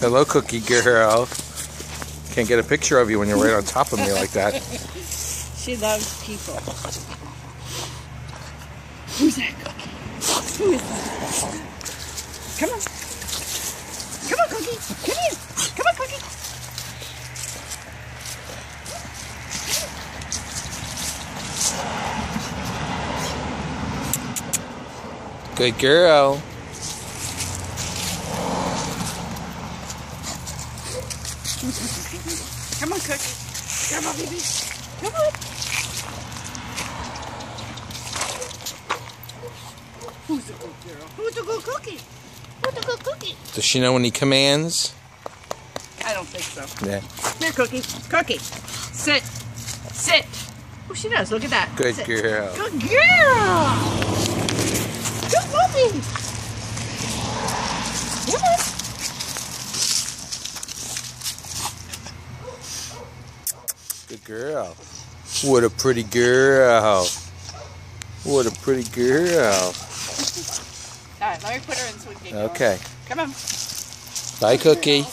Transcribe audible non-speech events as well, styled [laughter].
Hello, Cookie Girl. Can't get a picture of you when you're right on top of me like that. [laughs] She loves people. Who's that cookie? Who is that? Come on. Come on, Cookie. Come here. Come on, Cookie. Good girl. Come on, Cookie. Come on, baby. Come on. Who's a good girl? Who's a good cookie? Who's a good cookie? Does she know any commands? I don't think so. Yeah. Here, Cookie. Cookie. Sit. Sit. Oh, she does. Look at that. Good Sit. girl. Good girl. Good girl. What a pretty girl. What a pretty girl. All right, let me put her in Sweet Cake. Okay. Come on. Bye, Cookie.